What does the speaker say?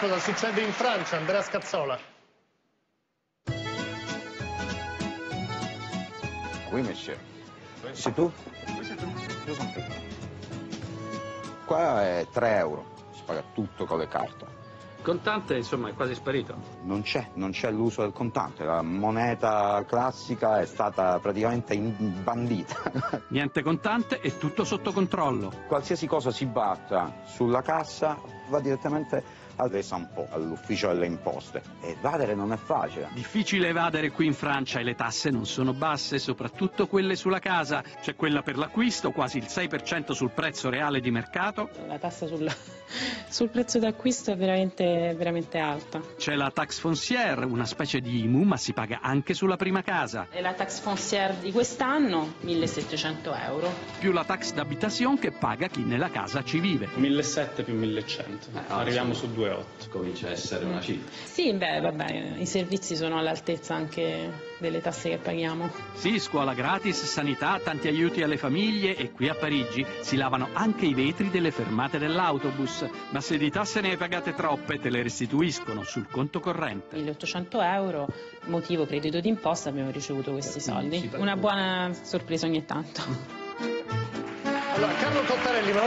Cosa succede in Francia? Andrea Scazzola. Oui, monsieur. C'est tout? Io sono qui. Qua è 3 euro, si paga tutto con le carte. Contante, insomma, è quasi sparito. Non c'è, non c'è l'uso del contante, la moneta classica è stata praticamente bandita. Niente contante e tutto sotto controllo. Qualsiasi cosa si batta sulla cassa va direttamente al Resampo, all'ufficio delle imposte. Evadere non è facile. Difficile evadere qui in Francia e le tasse non sono basse, soprattutto quelle sulla casa. C'è quella per l'acquisto, quasi il 6% sul prezzo reale di mercato. La tassa sul, sul prezzo d'acquisto è veramente, veramente alta. C'è la tax foncière, una specie di IMU, ma si paga anche sulla prima casa. E la tax foncière di quest'anno, 1700 euro. Più la tax d'habitation che paga chi nella casa ci vive. 1700 più 1100. Arriviamo su 2,8. Comincia a essere una cifra. Sì, beh, vabbè, i servizi sono all'altezza anche delle tasse che paghiamo. Sì, scuola gratis, sanità, tanti aiuti alle famiglie e qui a Parigi si lavano anche i vetri delle fermate dell'autobus. Ma se di tasse ne hai pagate troppe, te le restituiscono sul conto corrente. 1800 euro, motivo credito d'imposta, abbiamo ricevuto questi soldi. Una buona sorpresa ogni tanto. Allora, Carlo Cottarelli, ma